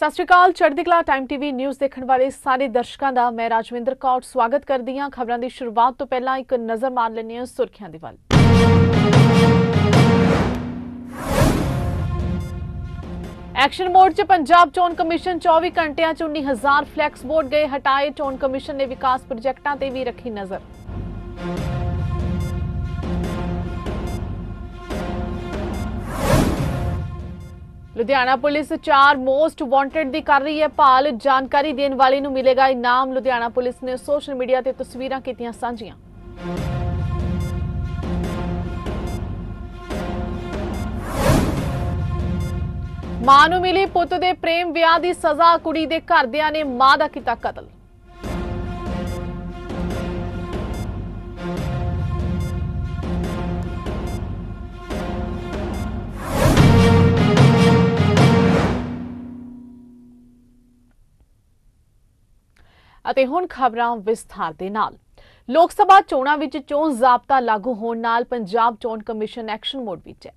ਸਤਿ ਸ਼੍ਰੀ ਅਕਾਲ ਚੜ੍ਹਦੀ ਕਲਾ ਟਾਈਮ ਟੀਵੀ ਨਿਊਜ਼ ਦੇਖਣ ਵਾਲੇ ਸਾਰੇ ਦਰਸ਼ਕਾਂ ਦਾ ਮੈਂ ਰਾਜਵਿੰਦਰ ਕੌਰ ਸਵਾਗਤ ਕਰਦੀ ਹਾਂ ਖਬਰਾਂ ਦੀ ਸ਼ੁਰੂਆਤ ਤੋਂ ਪਹਿਲਾਂ ਇੱਕ ਨਜ਼ਰ ਮਾਰ ਲੈਂਦੇ ਹਾਂ ਸੁਰਖੀਆਂ ਦੇ ਵੱਲ ਐਕਸ਼ਨ ਮੋਡ 'ਚ ਪੰਜਾਬ ਚੋਣ ਕਮਿਸ਼ਨ 24 ਘੰਟਿਆਂ 'ਚ 19000 ਫਲੈਕਸ ਬੋਰਡ ਗਏ ਹਟਾਏ ਚੋਣ ਕਮਿਸ਼ਨ ਨੇ ਵਿਕਾਸ ਪ੍ਰੋਜੈਕਟਾਂ ਤੇ ਵੀ ਰੱਖੀ ਨਜ਼ਰ ਲੁਧਿਆਣਾ ਪੁਲਿਸ ਚਾਰ ਮੋਸਟ ਵਾਂਟਡ ਦੀ ਕਰ ਰਹੀ ਹੈ ਭਾਲ ਜਾਣਕਾਰੀ ਦੇਣ ਵਾਲੇ ਨੂੰ ਮਿਲੇਗਾ ਇਨਾਮ ਲੁਧਿਆਣਾ ਪੁਲਿਸ ਨੇ ਸੋਸ਼ਲ ਮੀਡੀਆ ਤੇ ਤਸਵੀਰਾਂ ਕੀਤੀਆਂ ਸਾਂਝੀਆਂ ਮਾਂ ਨੂੰ ਮਿਲੀ ਪੁੱਤ ਦੇ ਪ੍ਰੇਮ ਵਿਆਹ ਦੀ ਸਜ਼ਾ ਕੁੜੀ ਦੇ ਘਰਦਿਆਂ ਨੇ ਮਾਂ ਦਾ ਕੀਤਾ ਕਤਲ ਅਤੇ ਹੁਣ ਖਬਰਾਂ ਵਿਸਥਾਰ ਦੇ ਨਾਲ। ਲੋਕ ਸਭਾ ਚੋਣਾਂ ਵਿੱਚ ਚੋਣ ਜ਼ਾਬਤਾ ਲਾਗੂ ਹੋਣ ਨਾਲ ਪੰਜਾਬ ਚੋਣ ਕਮਿਸ਼ਨ ਐਕਸ਼ਨ ਮੋਡ ਵਿੱਚ ਹੈ।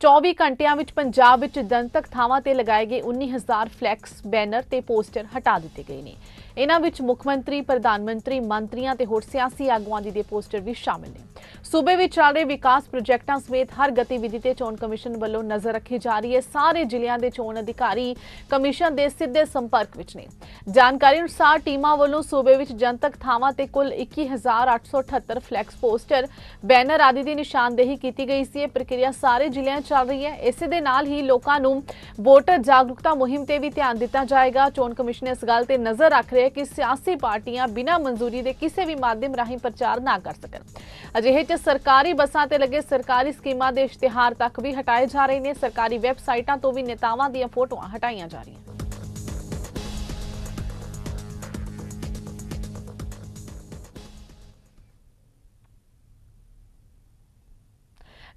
24 ਘੰਟਿਆਂ ਵਿੱਚ ਪੰਜਾਬ ਵਿੱਚ ਜਨਤਕ ਥਾਵਾਂ ਤੇ ਲਗਾਏ ਗਏ 19000 ਫਲੈਕਸ ਬੈਨਰ ਤੇ ਪੋਸਟਰ ਹਟਾ ਦਿੱਤੇ ਗਏ ਨੇ। ਇਹਨਾਂ ਵਿੱਚ ਮੁੱਖ ਮੰਤਰੀ, ਪ੍ਰਧਾਨ ਮੰਤਰੀ, ਮੰਤਰੀਆਂ ਤੇ ਹੋਰ ਸਿਆਸੀ ਆਗੂਆਂ ਦੀ ਦੇ ਪੋਸਟਰ ਵੀ ਸ਼ਾਮਿਲ ਨੇ। ਸੂਬੇ ਵਿੱਚ ਚੱਲ ਰਹੇ ਵਿਕਾਸ ਪ੍ਰੋਜੈਕਟਾਂ ਸਮੇਤ ਹਰ ਗਤੀਵਿਧੀ ਤੇ ਚੋਣ ਕਮਿਸ਼ਨ ਵੱਲੋਂ ਨਜ਼ਰ ਰੱਖੀ ਜਾ ਰਹੀ ਹੈ। ਸਾਰੇ ਜ਼ਿਲ੍ਹਿਆਂ ਦੇ ਚੋਣ ਅਧਿਕਾਰੀ ਕਮਿਸ਼ਨ ਦੇ ਸਿੱਧੇ ਸੰਪਰਕ ਵਿੱਚ ਨੇ। ਜਾਣਕਾਰੀ ਅਨੁਸਾਰ ਟੀਮਾਂ ਵੱਲੋਂ ਸੂਬੇ ਵਿੱਚ ਜਨਤਕ ਥਾਵਾਂ ਤੇ ਕੁੱਲ 21878 ਫਲੈਕਸ ਪੋਸਟਰ, ਬੈਨਰ ਆਦਿ ਦੀ ਨਿਸ਼ਾਨਦੇਹੀ ਕੀਤੀ ਗਈ ਸੀ। ਇਹ ਪ੍ਰਕਿਰਿਆ ਸਾਰੇ ਜ਼ਿਲ੍ਹਿਆਂ ਚੱਲ ਰਹੀ ਹੈ। ਇਸੇ ਦੇ ਨਾਲ ਹੀ ਲੋਕਾਂ ਨੂੰ ਵੋਟਰ ਜਾਗਰੂਕਤਾ ਮੁਹਿੰਮ ਤੇ ਵੀ ਧਿਆਨ ਦਿੱਤਾ ਜਾਏਗਾ। ਚੋਣ ਕਮਿਸ਼ਨ ਇਸ ਗੱਲ ਤੇ ਨਜ਼ਰ ਰੱਖ ਰਿਹਾ ਹੈ ਕਿ ਸਿਆਸੀ ਪਾਰਟੀਆਂ ਬਿਨਾਂ ਮਨਜ਼ੂਰੀ ਦੇ ਕਿਸੇ ਵੀ ਮਾਧਿਅਮ ਰਾਹੀਂ ਪ੍ਰਚਾਰ ਨਾ ਕਰ ਸਕਣ ਅਜਿਹੇ 'ਚ ਸਰਕਾਰੀ ਬੱਸਾਂ ਤੇ ਲੱਗੇ ਸਰਕਾਰੀ ਸਕੀਮਾਂ ਦੇ ਇਸ਼ਤਿਹਾਰ ਤੱਕ ਵੀ ਹਟਾਏ ਜਾ ਰਹੇ ਨੇ ਸਰਕਾਰੀ ਵੈਬਸਾਈਟਾਂ ਤੋਂ ਵੀ ਨੇਤਾਵਾਂ ਦੀਆਂ ਫੋਟੋਆਂ ਹਟਾਈਆਂ ਜਾ ਰਹੀਆਂ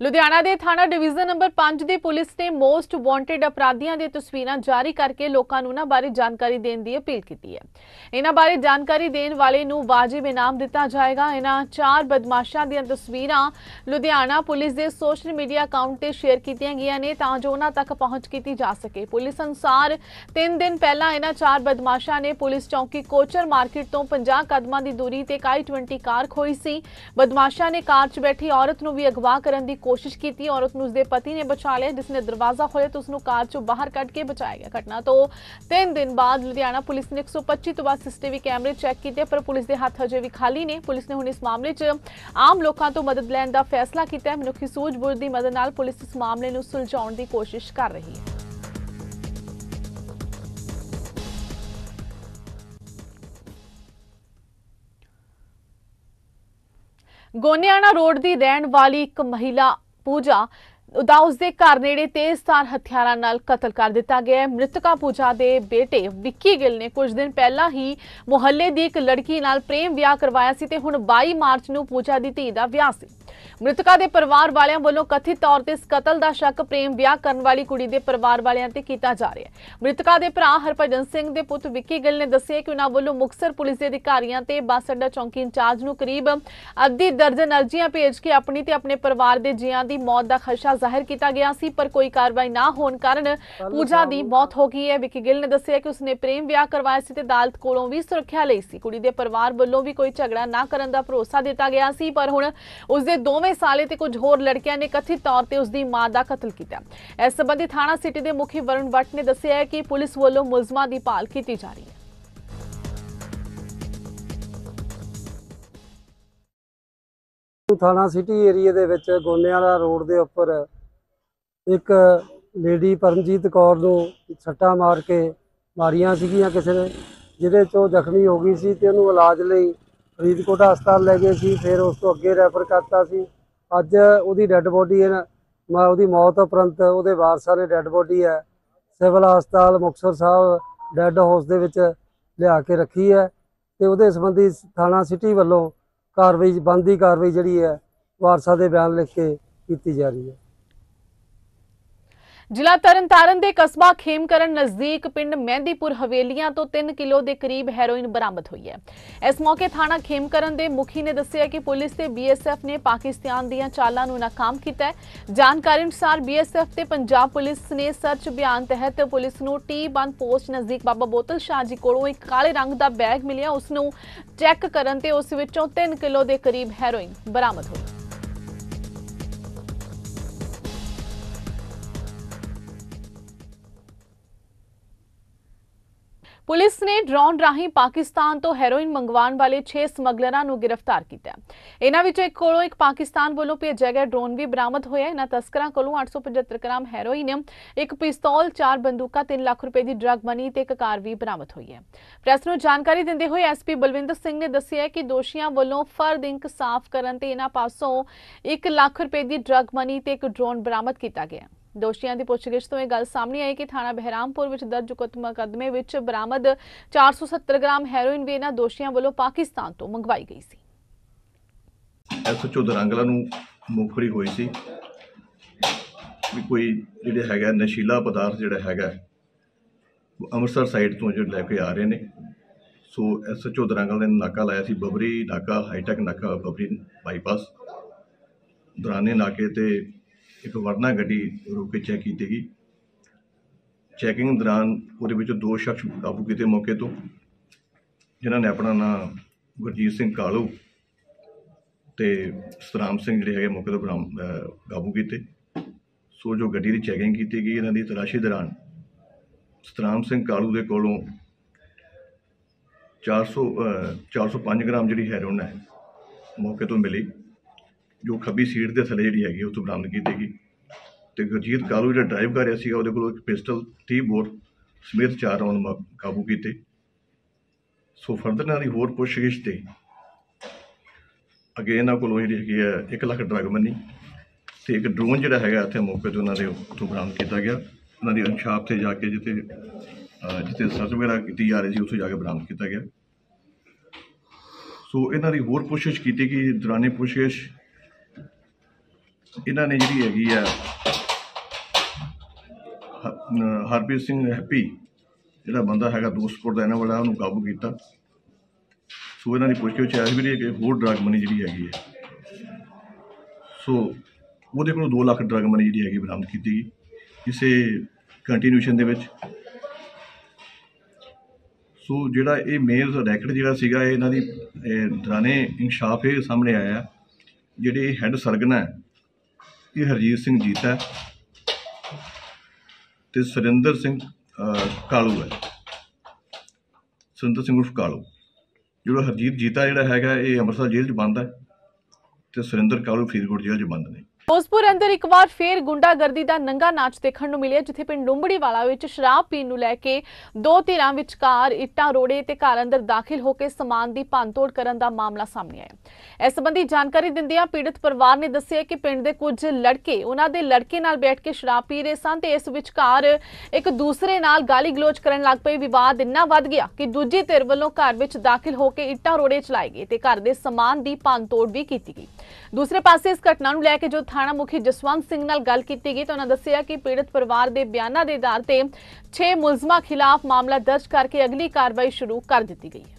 ਲੁਧਿਆਣਾ ਦੇ ਥਾਣਾ ਡਿਵੀਜ਼ਨ ਨੰਬਰ 5 ਦੀ ਪੁਲਿਸ ਨੇ ਮੋਸਟ ਵਾਂਟਡ ਅਪਰਾਧੀਆਂ ਦੀਆਂ ਤਸਵੀਰਾਂ ਜਾਰੀ ਕਰਕੇ ਲੋਕਾਂ ਨੂੰ ਇਹਨਾਂ ਬਾਰੇ ਜਾਣਕਾਰੀ ਦੇਣ ਦੀ ਅਪੀਲ ਕੀਤੀ ਹੈ ਇਹਨਾਂ ਬਾਰੇ ਜਾਣਕਾਰੀ ਦੇਣ ਵਾਲੇ ਨੂੰ ਵਾਜਿਬ ਇਨਾਮ ਦਿੱਤਾ ਜਾਏਗਾ ਇਹਨਾਂ ਚਾਰ ਬਦਮਾਸ਼ਾਂ ਦੀਆਂ ਤਸਵੀਰਾਂ ਲੁਧਿਆਣਾ ਪੁਲਿਸ ਦੇ ਸੋਸ਼ਲ ਮੀਡੀਆ ਅਕਾਊਂਟ ਤੇ ਸ਼ੇਅਰ ਕੀਤੀਆਂ ਗਈਆਂ ਨੇ ਤਾਂ ਜੋ ਉਹਨਾਂ ਤੱਕ ਪਹੁੰਚ ਕੀਤੀ ਜਾ ਸਕੇ ਪੁਲਿਸ ਅਨੁਸਾਰ 3 ਦਿਨ ਪਹਿਲਾਂ ਇਹਨਾਂ ਚਾਰ ਬਦਮਾਸ਼ਾਂ ਨੇ ਪੁਲਿਸ ਚੌਂਕੀ ਕੋਚਰ ਮਾਰਕੀਟ ਤੋਂ 50 ਕਦਮਾਂ ਦੀ ਦੂਰੀ ਤੇ ਕਾਈ 20 ਕਾਰ ਖੋਈ ਸੀ ਬਦਮਾਸ਼ਾਂ ਨੇ ਕਾਰ 'ਚ ਬੈਠੀ ਔਰਤ ਨੂੰ ਵੀ ਅਗਵਾ ਕਰਨ ਦੀ ਕੋਸ਼ਿਸ਼ ਕੀਤੀ ਔਰਤ ਨੂੰ ਉਸਦੇ ਪਤੀ ਨੇ ਬਚਾ ਲਿਆ ਜਿਸ ਨੇ ਦਰਵਾਜ਼ਾ ਖੋਲ੍ਹਿਆ ਤਾਂ ਉਸ ਨੂੰ ਕਾਰ ਚੋਂ ਬਾਹਰ ਕੱਢ ਕੇ ਬਚਾਇਆ ਗਿਆ ਘਟਨਾ ਤੋਂ 3 ਦਿਨ ਬਾਅਦ ਲੁਧਿਆਣਾ ਪੁਲਿਸ ਨੇ 125 ਤੋਂ ਬਾਅਦ ਸੀਸੀਟੀਵੀ ਕੈਮਰੇ ਚੈੱਕ ਕੀਤੇ ਪਰ ਪੁਲਿਸ ਦੇ ਹੱਥ ਅਜੇ ਵੀ ਖਾਲੀ ਨੇ ਪੁਲਿਸ ਨੇ ਹੁਣ ਇਸ ਮਾਮਲੇ 'ਚ ਆਮ ਲੋਕਾਂ ਤੋਂ ਮਦਦ ਲੈਣ ਦਾ ਫੈਸਲਾ ਕੀਤਾ ਹੈ ਮਨੁੱਖੀ ਸੂਝ-ਬੂਝ ਦੀ ਮਦਦ ਨਾਲ ਪੁਲਿਸ ਇਸ ਮਾਮਲੇ ਨੂੰ ਸੁਲਝਾਉਣ ਦੀ ਕੋਸ਼ਿਸ਼ ਕਰ ਰਹੀ ਹੈ ਗੋਨਿਆਣਾ ਰੋਡ ਦੀ ਰਹਿਣ ਵਾਲੀ ਇੱਕ ਮਹਿਲਾ ਪੂਜਾ ਦਾ ਉਸਦੇ ਘਰ ਨੇੜੇ ਤੇਜ਼ਧਾਰ ਹਥਿਆਰਾਂ ਨਾਲ ਕਤਲ ਕਰ ਦਿੱਤਾ ਗਿਆ ਹੈ ਮ੍ਰਿਤਕਾ ਪੂਜਾ ਦੇ ਬੇਟੇ ਵਿੱਕੀ ਗਿੱਲ ਨੇ ਕੁਝ ਦਿਨ ਪਹਿਲਾਂ ਹੀ ਮੁਹੱਲੇ ਦੀ ਇੱਕ ਲੜਕੀ ਨਾਲ ਪ੍ਰੇਮ ਵਿਆਹ ਕਰਵਾਇਆ ਸੀ ਤੇ ਹੁਣ 22 ਮਾਰਚ ਨੂੰ ਪੂਜਾ ਦੀ ਧੀ ਦਾ ਵਿਆਹ ਸੀ ਮ੍ਰਿਤਕਾ ਦੇ ਪਰਿਵਾਰ ਵਾਲਿਆਂ ਵੱਲੋਂ ਕਥਿਤ ਤੌਰ ਤੇ ਇਸ ਕਤਲ ਦਾ ਸ਼ੱਕ ਪ੍ਰੇਮ ਵਿਆਹ ਕਰਨ ਵਾਲੀ ਕੁੜੀ ਦੇ ਪਰਿਵਾਰ ਵਾਲਿਆਂ ਤੇ ਕੀਤਾ ਜਾ ਰਿਹਾ ਹੈ ਮ੍ਰਿਤਕਾ ਦੇ ਭਰਾ ਹਰਭਜਨ ਸਿੰਘ ਦੇ ਪੁੱਤ ਵਿੱਕੀ ਗਿੱਲ ਨੇ ਦੱਸਿਆ ਕਿ ਉਹਨਾਂ ਵੱਲੋਂ ਮੁਕਸਰ ਪੁਲਿਸ ਦੇ ਅਧਿਕਾਰੀਆਂ ਤੇ ਬੱਸ ਅੱਡਾ ਚੌਂਕੀ ਇੰਚਾਰਜ ਨੂੰ ਕਰੀਬ ਅੱਧੀ ਦਰਜਨ ਅਰਜ਼ੀਆਂ ਭੇਜ ਕੇ ਆਪਣੀ ਤੇ ਆਪਣੇ ਪਰਿਵਾਰ ਦੇ ਜੀਆਂ ਦੀ ਮੌਤ ਦਾ ਖਦਸ਼ਾ ਜ਼ਾਹਿਰ ਕੀਤਾ ਗਿਆ ਸੀ ਪਰ ਕੋਈ ਕਾਰਵਾਈ ਨਾ ਹੋਣ ਕਾਰਨ ਪੂਜਾ ਦੀ ਮੌਤ ਹੋ ਗਈ ਹੈ ਵਿੱਕੀ ਗਿੱਲ ਨੇ ਦੱਸਿਆ ਕਿ ਉਸਨੇ ਪ੍ਰੇਮ ਵਿਆਹ ਕਰਵਾਇਆ ਸੀ ਤੇ ਅਦਾਲਤ ਕੋਲੋਂ ਵੀ ਸੁਰੱਖਿਆ ਲਈ ਸੀ ਕੁੜੀ ਦੇ ਪਰਿਵਾਰ ਵੱਲੋਂ ਵੀ ਕੋਈ ਝਗੜਾ ਨਾ ਕਰਨ ਦਾ ਭਰੋਸਾ ਦਿੱਤਾ ਗਿਆ ਸੀ ਪਰ ਹੁਣ ਉਸਦੇ ਦੋਵੇਂ ਸਾਲੇ ਤੇ ਕੁਝ ਹੋਰ ਲੜਕਿਆਂ ਨੇ ਕਥਿਤ ਤੌਰ ਤੇ ਉਸ ਦੀ ਮਾਂ ਦਾ ਕਤਲ ਕੀਤਾ ਇਸ ਸੰਬੰਧੀ ਥਾਣਾ ਸਿਟੀ ਦੇ ਮੁਖੀ ਵਰੁਣ ਭੱਟ ਨੇ ਦੱਸਿਆ ਹੈ ਕਿ ਪੁਲਿਸ ਵੱਲੋਂ ਮੁਲਜ਼ਮਾਂ ਦੀ ਭਾਲ ਕੀਤੀ ਜਾ ਰਹੀ ਹੈ ਥਾਣਾ ਸਿਟੀ ਏਰੀਆ ਦੇ ਵਿੱਚ ਗੋਨੇਵਾਲਾ ਰੋਡ ਦੇ ਉੱਪਰ ਇੱਕ ਲੇਡੀ ਪਰਮਜੀਤ ਕੌਰ ਨੂੰ ਸੱਟਾਂ ਮਾਰ ਕੇ ਮਾਰੀਆਂ ਸੀਗੀਆਂ ਕਿਸੇ ਨੇ, ਜਿਹਦੇ ਚੋਂ ਜ਼ਖਮੀ ਹੋ ਗਈ ਸੀ ਤੇ ਉਹਨੂੰ ਇਲਾਜ ਲਈ ਫਰੀਦਕੋਟ ਹਸਪਤਾਲ ਲੈ ਗਏ ਸੀ, ਫਿਰ ਉਸ ਤੋਂ ਅੱਗੇ ਰੈਫਰ ਕਰਤਾ ਸੀ। ਅੱਜ ਉਹਦੀ ਡੈੱਡ ਬੋਡੀ ਹੈ ਮੈਂ ਉਹਦੀ ਮੌਤ ਉਪਰੰਤ ਉਹਦੇ ਵਾਰਸਾਂ ਨੇ ਡੈੱਡ ਬੋਡੀ ਹੈ, ਸਿਵਲ ਹਸਪਤਾਲ ਮੁਕਤਸਰ ਸਾਹਿਬ ਡੈੱਡ ਹਾਊਸ ਦੇ ਵਿੱਚ ਲਿਆ ਕੇ ਰੱਖੀ ਹੈ ਤੇ ਉਹਦੇ ਸੰਬੰਧੀ ਥਾਣਾ ਸਿਟੀ ਵੱਲੋਂ ਕਾਰਵਾਈ ਬੰਦੀ ਕਾਰਵਾਈ ਜਿਹੜੀ ਹੈ, ਵਾਰਸਾਂ ਦੇ ਬਿਆਨ ਲਿਖ ਕੇ ਕੀਤੀ ਜਾ ਰਹੀ ਹੈ। ਜ਼ਿਲ੍ਹਾ ਤਰਨਤਾਰਨ ਦੇ ਕਸਬਾ ਖੇਮਕਰਨ ਨਜ਼ਦੀਕ ਪਿੰਡ ਮਹਿੰਦੀਪੁਰ ਹਵੇਲੀਆਂ ਤੋਂ 3 ਕਿਲੋ ਦੇ ਕਰੀਬ ਹੈਰੋਇਨ ਬਰਾਮਦ ਹੋਈ ਹੈ ਇਸ ਮੌਕੇ ਥਾਣਾ ਖੇਮਕਰਨ ਦੇ ਮੁਖੀ ਨੇ ਦੱਸਿਆ ਕਿ ਪੁਲਿਸ ਤੇ ਬੀਐਸਐਫ ਨੇ ਪਾਕਿਸਤਾਨ ਦੀਆਂ ਚਾਲਾਂ ਨੂੰ ਨਾਕਾਮ ਕੀਤਾ ਹੈ ਜਾਣਕਾਰੀ ਅਨੁਸਾਰ ਬੀਐਸਐਫ ਤੇ ਪੰਜਾਬ ਪੁਲਿਸ ਨੇ ਸਰਚ ਅਭਿਆਨ ਤਹਿਤ ਪੁਲਿਸ ਨੂੰ ਟੀ ਬਨ ਪੋਸਟ ਨਜ਼ਦੀਕ ਬਾਬਾ ਬੋਤਲ ਸ਼ਾਹ ਜੀ ਕੋਲੋਂ ਇੱਕ ਕਾਲੇ ਰੰਗ ਦਾ ਬੈਗ ਮਿਲਿਆ ਉਸ ਨੂੰ ਚੈੱਕ ਕਰਨ ਤੇ ਉਸ ਵਿੱਚੋਂ 3 ਕਿਲੋ ਦੇ ਕਰੀਬ ਹੈਰੋਇਨ ਬਰਾਮਦ ਹੋਈ ਪੁਲਿਸ ਨੇ ਡਰੋਨ ਰਾਹੀਂ ਪਾਕਿਸਤਾਨ ਤੋਂ ਹੈਰੋਇਨ ਮੰਗਵਾਉਣ ਵਾਲੇ 6 ਸਮਗਲਰਾਂ ਨੂੰ ਗ੍ਰਿਫਤਾਰ ਕੀਤਾ ਹੈ। ਇਹਨਾਂ ਵਿੱਚੋਂ ਇੱਕ ਕੋਲੋਂ ਇੱਕ ਪਾਕਿਸਤਾਨ ਵੱਲੋਂ ਭੇਜਿਆ ਗਿਆ ਡਰੋਨ ਵੀ ਬਰਾਮਦ ਹੋਇਆ ਹੈ। ਇਹਨਾਂ ਤਸਕਰਾਂ ਕੋਲੋਂ 875 ਗ੍ਰਾਮ ਹੈਰੋਇਨ, ਇੱਕ ਪਿਸਤੌਲ, ਚਾਰ ਬੰਦੂਕਾਂ, 3 ਲੱਖ ਰੁਪਏ ਦੀ ਡਰੱਗ ਮਨੀ ਤੇ ਇੱਕ ਕਾਰ ਵੀ ਬਰਾਮਦ ਹੋਈ ਹੈ। ਪ੍ਰੈਸ ਨੂੰ ਜਾਣਕਾਰੀ ਦਿੰਦੇ ਹੋਏ ਐਸਪੀ ਬਲਵਿੰਦਰ ਸਿੰਘ ਨੇ ਦੱਸਿਆ ਕਿ ਦੋਸ਼ੀਆਂ ਵੱਲੋਂ ਫਰਦ ਇੰਕ ਸਾਫ਼ ਕਰਨ ਤੇ ਇਹਨਾਂ ਪਾਸੋਂ 1 ਲੱਖ ਰੁਪਏ ਦੀ ਡਰੱਗ ਮਨੀ ਤੇ ਇੱਕ ਡਰੋਨ ਬਰਾਮਦ ਕੀਤਾ ਗਿਆ ਹੈ। ਦੋਸ਼ੀਆਂ ਦੀ ਪੁੱਛਗਿੱਛ ਤੋਂ ਇਹ ਗੱਲ ਸਾਹਮਣੇ ਆਈ ਕਿ ਥਾਣਾ ਬਹਿਰਾਮਪੁਰ ਵਿੱਚ ਦਰਜ ਮੁਕੱਦਮੇ ਵਿੱਚ ਬਰਾਮਦ 470 ਗ੍ਰਾਮ ਹੈਰੋਇਨ ਵੀ ਇਹਨਾਂ ਦੋਸ਼ੀਆਂ ਵੱਲੋਂ ਪਾਕਿਸਤਾਨ ਤੋਂ ਮੰਗਵਾਈ ਗਈ ਸੀ। ਐਸਐਚਓ ਦਰੰਗਲਾ ਨੂੰ ਮੁਖਬਰੀ ਹੋਈ ਸੀ ਵੀ ਕੋਈ ਜਿਹੜੇ ਹੈਗਾ ਨਸ਼ੀਲਾ ਪਦਾਰਥ ਜਿਹੜਾ ਹੈਗਾ ਅੰਮ੍ਰਿਤਸਰ ਸਾਈਡ ਤੋਂ ਜਿਹੜੇ ਲੈ ਕੇ ਆ ਰਹੇ ਨੇ। ਸੋ ਐਸਐਚਓ ਦਰੰਗਲ ਨੇ ਨਾਕਾ ਲਾਇਆ ਸੀ ਬਬਰੀ ਨਾਕਾ ਹਾਈਟੈਕ ਨਾਕਾ ਬਬਰੀ ਬਾਈਪਾਸ ਦੌਰਾਨੇ ਨਾਕੇ ਤੇ ਇੱਕ ਵਰਨਾ ਗੱਡੀ ਰੋਕ ਕੇ ਚੈੱਕ ਕੀਤੀ ਗਈ। ਚੈਕਿੰਗ ਦੌਰਾਨ ਉਹਦੇ ਵਿੱਚੋਂ ਦੋ ਸ਼ਖਸ ਕਾਬੂ ਕੀਤੇ ਮੌਕੇ ਤੋਂ, ਜਿਨ੍ਹਾਂ ਨੇ ਆਪਣਾ ਨਾਮ ਗੁਰਜੀਤ ਸਿੰਘ ਕਾਲੂ ਤੇ ਸਤਰਾਮ ਸਿੰਘ ਜਿਹੜੇ ਹੈਗੇ ਮੌਕੇ ਤੋਂ ਬਰਾਮ, ਅਹ, ਕਾਬੂ ਕੀਤੇ। ਸੋ ਜੋ ਗੱਡੀ ਦੀ ਚੈਕਿੰਗ ਕੀਤੀ ਗਈ, ਇਹਨਾਂ ਦੀ ਤਲਾਸ਼ੀ ਦੌਰਾਨ ਸਤਰਾਮ ਸਿੰਘ ਕਾਲੂ ਦੇ ਕੋਲੋਂ 400 ਅਹ 405 ਗ੍ਰਾਮ ਜਿਹੜੀ ਹੈਰੋਇਨ ਹੈ ਮੌਕੇ ਤੋਂ ਮਿਲੀ। ਜੋ ਖੱਬੀ ਸੀਟ ਦੇ ਥੱਲੇ ਜਿਹੜੀ ਹੈਗੀ ਉਹ ਤੋਂ ਬਰਾਮਦ ਕੀਤੀ ਗਈ। ਤੇ ਗੁਰਜੀਤ ਕਾਲੂ ਜਿਹੜਾ ਡਰਾਈਵ ਕਰ ਰਿਹਾ ਸੀਗਾ, ਉਹਦੇ ਕੋਲੋਂ ਇੱਕ ਪਿਸਟਲ 30 ਬੋਰ ਸਮੇਤ ਚਾਰ ਰਾਉਂਡ ਕਾਬੂ ਕੀਤੇ। ਸੋ ਫਰਦਰ ਇਹਨਾਂ ਦੀ ਹੋਰ ਪੁੱਛਗਿੱਛ ਤੇ ਅੱਗੇ ਇਹਨਾਂ ਕੋਲੋਂ ਜਿਹੜੀ ਹੈਗੀ ਹੈ 1 ਲੱਖ ਡਰਗ ਮਨੀ ਤੇ ਇੱਕ ਡਰੋਨ ਜਿਹੜਾ ਹੈਗਾ ਇੱਥੇ ਮੌਕੇ ਤੇ ਉਹਨਾਂ ਦੇ ਉੱਥੋਂ ਬਰਾਮਦ ਕੀਤਾ ਗਿਆ। ਉਹਨਾਂ ਦੀ ਅਨਸ਼ਾਪ ਤੇ ਜਾ ਕੇ ਜਿੱਥੇ ਜਿੱਥੇ ਸਰਚ ਵਗੈਰਾ ਕੀਤੀ ਜਾ ਰਹੀ ਸੀ, ਉੱਥੇ ਜਾ ਕੇ ਬਰਾਮਦ ਕੀਤਾ ਗਿਆ। ਸੋ ਇਹਨਾਂ ਦੀ ਹੋਰ ਪੁੱਛਗਿੱਛ ਕੀਤੀ ਕਿ ਦੌਰਾਨੇ ਪੁੱਛਗਿੱਛ ਇਹਨਾਂ ਨੇ ਜਿਹੜੀ ਹੈਗੀ ਆ, ਹ- ਹਰਪ੍ਰੀਤ ਸਿੰਘ ਹੈਪੀ ਜਿਹੜਾ ਬੰਦਾ ਹੈਗਾ ਦੋਸਤਪੁਰ ਦਾ, ਇਹਨਾਂ ਵਾਲਾ ਉਹਨੂੰ ਕਾਬੂ ਕੀਤਾ। ਸੋ ਇਹਨਾਂ ਦੀ ਪੁੱਛਗਿੱਛ ਆਇਆ ਵੀ ਕਿ ਹੋਰ ਡਰਗ ਮਨੀ ਜਿਹੜੀ ਹੈਗੀ ਹੈ ਸੋ ਉਹਦੇ ਕੋਲੋਂ 2 ਲੱਖ ਡਰਗ ਮਨੀ ਜਿਹੜੀ ਹੈਗੀ ਬਰਾਮਦ ਕੀਤੀ ਗਈ ਇਸੇ ਕੰਟੀਨਿਊਸ਼ਨ ਦੇ ਵਿੱਚ। ਸੋ ਜਿਹੜਾ ਇਹ ਮੇਲ ਰੈਕਟ ਜਿਹੜਾ ਸੀਗਾ ਇਹਨਾਂ ਦੀ, ਇਹ ਦੌਰਾਨੇ ਇਹ ਸਾਹਮਣੇ ਆਇਆ, ਜਿਹੜੇ ਹੈੱਡ ਸਰਗਨਾ ਹੈ ਇਹ ਹਰਜੀਤ ਸਿੰਘ ਜੀਤਾ ਹੈ ਤੇ ਸੁਰਿੰਦਰ ਸਿੰਘ ਕਾਲੂ ਹੈ। ਸੁਰਿੰਦਰ ਸਿੰਘ ਉਰਫ ਕਾਲੂ। ਜਿਹੜਾ ਹਰਜੀਤ ਜੀਤਾ ਜਿਹੜਾ ਹੈਗਾ, ਇਹ ਅੰਮ੍ਰਿਤਸਰ ਜੇਲ੍ਹ 'ਚ ਬੰਦ ਹੈ ਤੇ ਸੁਰਿੰਦਰ ਕਾਲੂ ਫਰੀਦਕੋਟ ਜੇਲ੍ਹ 'ਚ ਬੰਦ ਨੇ। ਫਿਰੋਜ਼ਪੁਰ ਅੰਦਰ ਇੱਕ ਵਾਰ ਫੇਰ ਗੁੰਡਾਗਰਦੀ ਦਾ ਨੰਗਾ ਨਾਚ ਦੇਖਣ ਨੂੰ ਮਿਲਿਆ ਜਿੱਥੇ ਪਿੰਡ ਡੁੰਬੜੀਵਾਲਾ ਵਿੱਚ ਸ਼ਰਾਬ ਪੀਣ ਨੂੰ ਲੈ ਕੇ ਦੋ ਧਿਰਾਂ ਵਿਚਕਾਰ ਇੱਟਾਂ ਰੋੜੇ ਤੇ ਘਰ ਅੰਦਰ ਦਾਖਲ ਹੋ ਕੇ ਸਮਾਨ ਦੀ ਭੰਨਤੋੜ ਕਰਨ ਦਾ ਮਾਮਲਾ ਸਾਹਮਣੇ ਆਇਆ ਇਸ ਸੰਬੰਧੀ ਜਾਣਕਾਰੀ ਦਿੰਦਿਆਂ ਪੀੜਤ ਪਰਿਵਾਰ ਨੇ ਦੱਸਿਆ ਕਿ ਪਿੰਡ ਦੇ ਕੁਝ ਲੜਕੇ ਉਹਨਾਂ ਦੇ ਲੜਕੇ ਨਾਲ ਬੈਠ ਕੇ ਸ਼ਰਾਬ ਪੀ ਰਹੇ ਸਨ ਤੇ ਇਸ ਵਿਚਕਾਰ ਇੱਕ ਦੂਸਰੇ ਨਾਲ ਗਾਲੀ ਗਲੋਚ ਕਰਨ ਲੱਗ ਪਏ ਵਿਵਾਦ ਇੰਨਾ ਵੱਧ ਗਿਆ ਕਿ ਦੂਜੀ ਧਿਰ ਵੱਲੋਂ ਘਰ ਵਿੱਚ ਦਾਖਲ ਹੋ ਕੇ ਇੱਟਾਂ ਰੋੜੇ ਚਲਾਏ ਗਏ ਤੇ ਘਰ ਦੇ ਸਮਾਨ ਦੀ ਭੰਨਤੋੜ ਵੀ ਕੀਤੀ ਗਈ ਦੂਸਰੇ ਪਾਸੇ ਇਸ ਘਟਨਾ ਨੂੰ ਲੈ ਕੇ ਜੋ ਥਾਣਾ ਮੁਖੀ ਜਸਵੰਤ ਸਿੰਘ ਨਾਲ ਗੱਲ ਕੀਤੀ ਗਈ ਤਾਂ ਉਹਨਾਂ ਦੱਸਿਆ ਕਿ ਪੀੜਤ ਪਰਿਵਾਰ ਦੇ ਬਿਆਨਾਂ ਦੇ ਆਧਾਰ ਤੇ 6 ਮੁਲਜ਼ਮਾਂ ਖਿਲਾਫ ਮਾਮਲਾ ਦਰਜ ਕਰਕੇ ਅਗਲੀ ਕਾਰਵਾਈ ਸ਼ੁਰੂ ਕਰ ਦਿੱਤੀ ਗਈ ਹੈ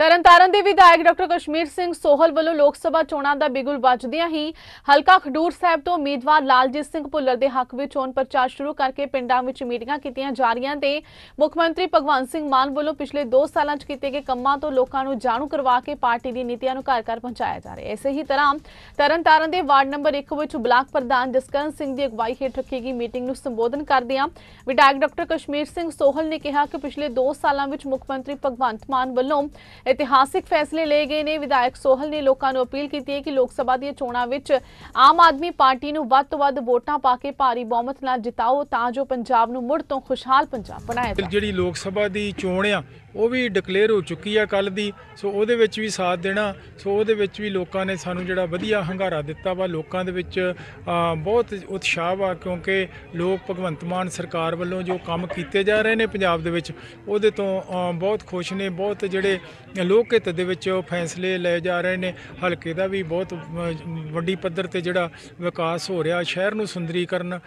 ਤਰਨਤਾਰਨ ਦੇ ਵਿਧਾਇਕ ਡਾਕਟਰ ਕਸ਼ਮੀਰ ਸਿੰਘ ਸੋਹਲ ਵੱਲੋਂ ਲੋਕ ਸਭਾ ਚੋਣਾਂ ਦਾ ਬਿਗੁਲ ਵੱਜਦਿਆਂ ਹੀ ਹਲਕਾ ਖਡੂਰ ਸਾਹਿਬ ਤੋਂ ਉਮੀਦਵਾਰ ਲਾਲਜੀਤ ਸਿੰਘ ਭੁੱਲਰ ਦੇ ਹੱਕ ਵਿੱਚ ਚੋਣ ਪ੍ਰਚਾਰ ਸ਼ੁਰੂ ਕਰਕੇ ਪਿੰਡਾਂ ਵਿੱਚ ਮੀਟਿੰਗਾਂ ਕੀਤੀਆਂ ਜਾ ਰਹੀਆਂ ਤੇ ਮੁੱਖ ਮੰਤਰੀ ਭਗਵੰਤ ਸਿੰਘ ਮਾਨ ਵੱਲੋਂ ਪਿਛਲੇ 2 ਸਾਲਾਂ 'ਚ ਕੀਤੇ ਗਏ ਕੰਮਾਂ ਤੋਂ ਲੋਕਾਂ ਨੂੰ ਜਾਣੂ ਕਰਵਾ ਕੇ ਪਾਰਟੀ ਦੀ ਨੀਤੀਆਂ ਨੂੰ ਘਰ-ਘਰ ਪਹੁੰਚਾਇਆ ਜਾ ਰਿਹਾ ਹੈ ਇਸੇ ਹੀ ਤਰ੍ਹਾਂ ਤਰਨਤਾਰਨ ਦੇ ਵਾਰਡ ਨੰਬਰ 1 ਵਿੱਚ ਬਲਾਕ ਪ੍ਰਧਾਨ ਜਸਕਰਨ ਸਿੰਘ ਦੀ ਅਗਵਾਈ ਹੇਠ ਰੱਖੀ ਗਈ ਮੀਟਿੰਗ ਨੂੰ ਸੰਬੋਧਨ ਕਰਦਿਆਂ ਵਿਧਾਇਕ ਡਾਕਟਰ ਕਸ਼ਮੀਰ ਸਿੰਘ ਸੋਹਲ ਨੇ ਕਿਹਾ ਕਿ ਪਿਛਲੇ 2 ਸਾਲਾਂ ਵਿੱਚ ਮੁੱਖ ਮੰਤਰੀ ਭਗਵੰਤ ਮਾਨ ਵੱਲੋਂ ਇਤਿਹਾਸਿਕ ਫੈਸਲੇ ਲਏ ਗਏ ਨੇ। ਵਿਧਾਇਕ ਸੋਹਲ ਨੇ ਲੋਕਾਂ ਨੂੰ ਅਪੀਲ ਕੀਤੀ ਹੈ ਕਿ ਲੋਕ ਸਭਾ ਦੀਆਂ ਚੋਣਾਂ ਵਿੱਚ ਆਮ ਆਦਮੀ ਪਾਰਟੀ ਨੂੰ ਵੱਧ ਤੋਂ ਵੱਧ ਵੋਟਾਂ ਪਾ ਕੇ ਭਾਰੀ ਬਹੁਮਤ ਨਾਲ ਜਿਤਾਓ ਤਾਂ ਜੋ ਪੰਜਾਬ ਨੂੰ ਮੁੜ ਤੋਂ ਖੁਸ਼ਹਾਲ ਪੰਜਾਬ ਬਣਾਇਆ ਜਾ ਜਿਹੜੀ ਲੋਕ ਸਭਾ ਦੀ ਚੋਣ ਆ ਉਹ ਵੀ ਡਿਕਲੇਅਰ ਹੋ ਚੁੱਕੀ ਆ ਕੱਲ ਦੀ, ਸੋ ਉਹਦੇ ਵਿੱਚ ਵੀ ਸਾਥ ਦੇਣਾ, ਸੋ ਉਹਦੇ ਵਿੱਚ ਵੀ ਲੋਕਾਂ ਨੇ ਸਾਨੂੰ ਜਿਹੜਾ ਵਧੀਆ ਹੰਗਾਰਾ ਦਿੱਤਾ ਵਾ, ਲੋਕਾਂ ਦੇ ਵਿੱਚ ਬਹੁਤ ਉਤਸ਼ਾਹ ਵਾ, ਕਿਉਂਕਿ ਲੋਕ ਭਗਵੰਤ ਮਾਨ ਸਰਕਾਰ ਵੱਲੋਂ ਜੋ ਕੰਮ ਕੀਤੇ ਜਾ ਰਹੇ ਨੇ ਪੰਜਾਬ ਦੇ ਵਿੱਚ, ਉਹਦੇ ਤੋਂ ਬਹੁਤ ਖੁਸ਼ ਨੇ, ਬਹੁਤ ਜਿਹੜੇ ਲੋਕ ਹਿੱਤ ਦੇ ਵਿੱਚ ਫੈਸਲੇ ਲਏ ਜਾ ਰਹੇ ਨੇ, ਹਲਕੇ ਦਾ ਵੀ ਬਹੁਤ ਵੱਡੀ ਪੱਧਰ ਤੇ ਜਿਹੜਾ ਵਿਕਾਸ ਹੋ ਰਿਹਾ, ਸ਼ਹਿਰ ਨੂੰ ਸੁੰਦਰੀਕਰਨ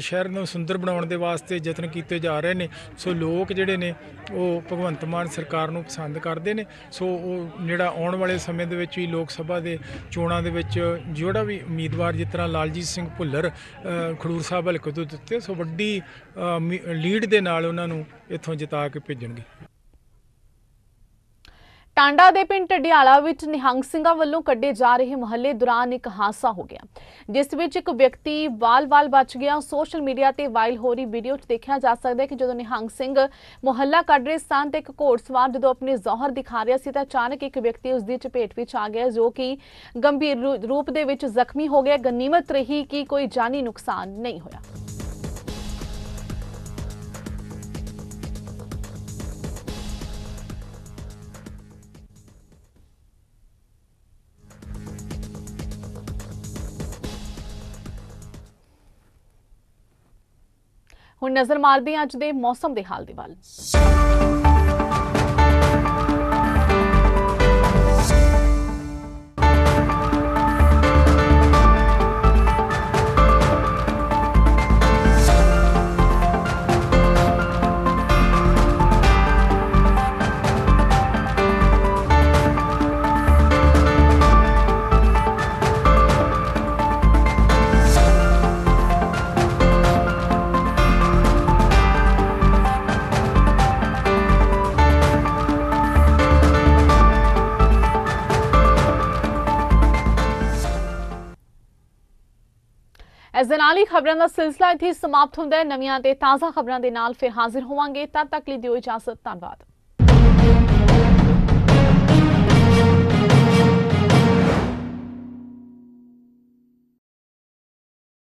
ਸ਼ਹਿਰ ਨੂੰ ਸੁੰਦਰ ਬਣਾਉਣ ਦੇ ਵਾਸਤੇ ਯਤਨ ਕੀਤੇ ਜਾ ਰਹੇ ਨੇ, ਸੋ ਲੋਕ ਜਿਹੜੇ ਨੇ, ਉਹ ਭਗਵੰਤ ਮਾਨ ਸਰਕਾਰ ਨੂੰ ਪਸੰਦ ਕਰਦੇ ਨੇ। ਸੋ ਉਹ ਜਿਹੜਾ ਆਉਣ ਵਾਲੇ ਸਮੇਂ ਦੇ ਵਿੱਚ ਵੀ ਲੋਕ ਸਭਾ ਦੇ ਚੋਣਾਂ ਦੇ ਵਿੱਚ ਜਿਹੜਾ ਵੀ ਉਮੀਦਵਾਰ ਜਿਸ ਤਰ੍ਹਾਂ ਲਾਲਜੀਤ ਸਿੰਘ ਭੁੱਲਰ ਖਡੂਰ ਸਾਹਿਬ ਹਲਕੇ ਤੋਂ ਦਿੱਤੇ ਸੋ ਵੱਡੀ ਮੀ- ਲੀਡ ਦੇ ਨਾਲ ਉਹਨਾਂ ਨੂੰ ਇੱਥੋਂ ਜਿਤਾ ਕੇ ਭੇਜਣਗੇ। ਟਾਂਡਾ ਦੇ ਪਿੰਡ ਢਡਿਆਲਾ ਵਿੱਚ ਨਿਹੰਗ ਸਿੰਘਾਂ ਵੱਲੋਂ ਕੱਢੇ ਜਾ ਰਹੇ ਮਹੱਲੇ ਦੌਰਾਨ ਇੱਕ ਹਾਦਸਾ ਹੋ ਗਿਆ ਜਿਸ ਵਿੱਚ ਇੱਕ ਵਿਅਕਤੀ ਵਾਲ-ਵਾਲ ਬਚ ਗਿਆ ਸੋਸ਼ਲ ਮੀਡੀਆ ਤੇ ਵਾਇਰਲ ਹੋ ਰਹੀ ਵੀਡੀਓ 'ਚ ਦੇਖਿਆ ਜਾ ਸਕਦਾ ਹੈ ਕਿ ਜਦੋਂ ਨਿਹੰਗ ਸਿੰਘ ਮੁਹੱਲਾ ਕੱਢ ਰਹੇ ਸਨ ਤੇ ਇੱਕ ਘੋੜਸਵਾਰ ਜਦੋਂ ਆਪਣੇ ਜ਼ੌਹਰ ਦਿਖਾ ਰਿਹਾ ਸੀ ਤਾਂ ਅਚਾਨਕ ਇੱਕ ਵਿਅਕਤੀ ਉਸ ਦੀ ਚਪੇਟ ਵਿੱਚ ਆ ਗਿਆ ਜੋ ਕਿ ਗੰਭੀਰ ਰੂ- ਰੂਪ ਦੇ ਵਿੱਚ ਜ਼ਖਮੀ ਹੋ ਗਿਆ ਗਨੀਮਤ ਰਹੀ ਕਿ ਕੋਈ ਜਾਨੀ ਨੁਕਸਾਨ ਨਹੀਂ ਹੋਇਆ ਹੁਣ ਨਜ਼ਰ ਮਾਰਦੇ ਹਾਂ ਅੱਜ ਦੇ ਮੌਸਮ ਦੇ ਹਾਲ ਦੇ ਵੱਲ। ਇਸ ਦੇ ਨਾਲ ਹੀ ਖਬਰਾਂ ਦਾ ਸਿਲਸਿਲਾ ਇੱਥੇ ਸਮਾਪਤ ਹੁੰਦਾ ਹੈ। ਨਵੀਆਂ ਤੇ ਤਾਜ਼ਾ ਖਬਰਾਂ ਦੇ ਨਾਲ ਫਿਰ ਹਾਜ਼ਰ ਹੋਵਾਂਗੇ। ਤਦ ਤੱਕ ਲਈ ਦਿਓ ਇਜਾਜ਼ਤ। ਧੰਨਵਾਦ।